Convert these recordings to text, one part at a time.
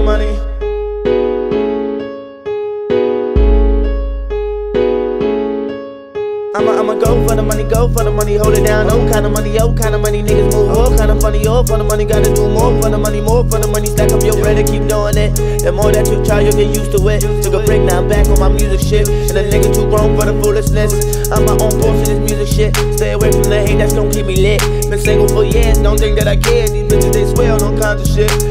the money. I'ma, I'ma go for the money, go for the money, hold it down. No kind of money, oh kind of money, niggas move all kind of funny, all for the money, gotta do more for the money, more for the money. Stack up your bread and keep doing it. The more that you try, you'll get used to it. Took a break, now I'm back on my music shit. And a nigga too grown for the foolishness. I'm my own boss in this music shit. Stay away from the hate that's gonna keep me lit. Been single for years, don't think that I care. These bitches they swear on all kinds of shit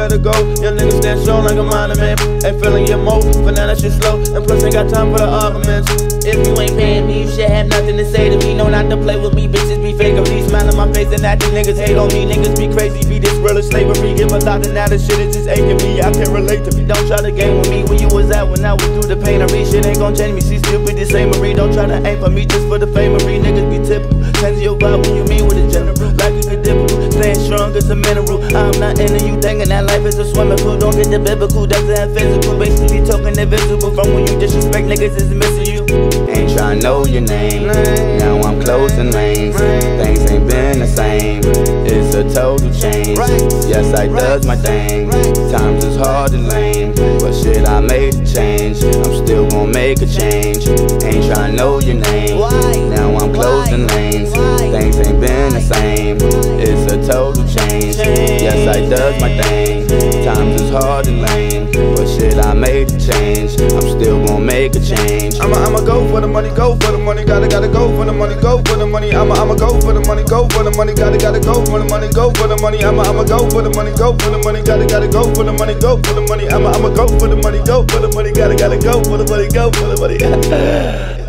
better go. Your niggas stand strong like a monument. Ain't feeling your mo, for now that shit slow. And plus, ain't got time for the arguments. If you ain't paying me, you should have nothing to say to me. No, not to play with me, bitches be fake. Please smile in my face and that these niggas hate on me. Niggas be crazy, be this real as slavery. Give a thought and now this shit is just aching me. I can't relate to me. Don't try to game with me where you was at when I was through the pain me. Shit ain't gon' change me, she still be the same Marie. Don't try to aim for me just for the fame of me. Niggas be typical. Change your vibe when you mean with a Is a mineral. I'm not into you thinking that life is a swimming pool. Don't get the biblical, that's that physical. Basically talking invisible. From when you disrespect niggas is missing you. Ain't tryna know your name. Now I'm closing lanes. Things ain't been the same. It's a total change. Yes, I does my thing. Times is hard and lame. But shit, I made a change. I'm still gonna make a change. Ain't tryna know your name. Change. Yes, I does my thing. Times is hard and lame. But shit, I made a change. I'm still gonna make a change. I'ma, I'ma go for the money, go for the money, gotta, gotta go for the money, go for the money. I'ma, I'ma go for the money, go for the money, gotta, gotta go for the money, go for the money. I'ma, I'ma go for the money, go for the money, gotta, gotta go for the money, go for the money. I'ma, I'ma go for the money, go for the money, gotta, gotta go for the money, go for the money.